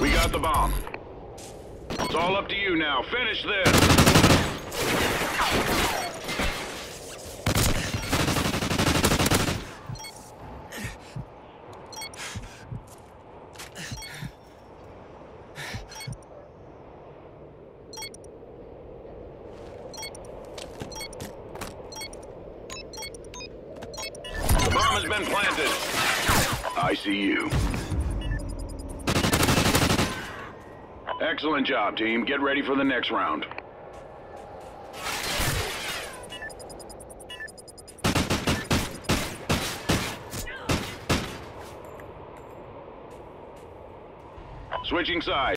We got the bomb. It's all up to you now. Finish this. The bomb has been planted. I see you. Excellent job, team. Get ready for the next round. Switching sides.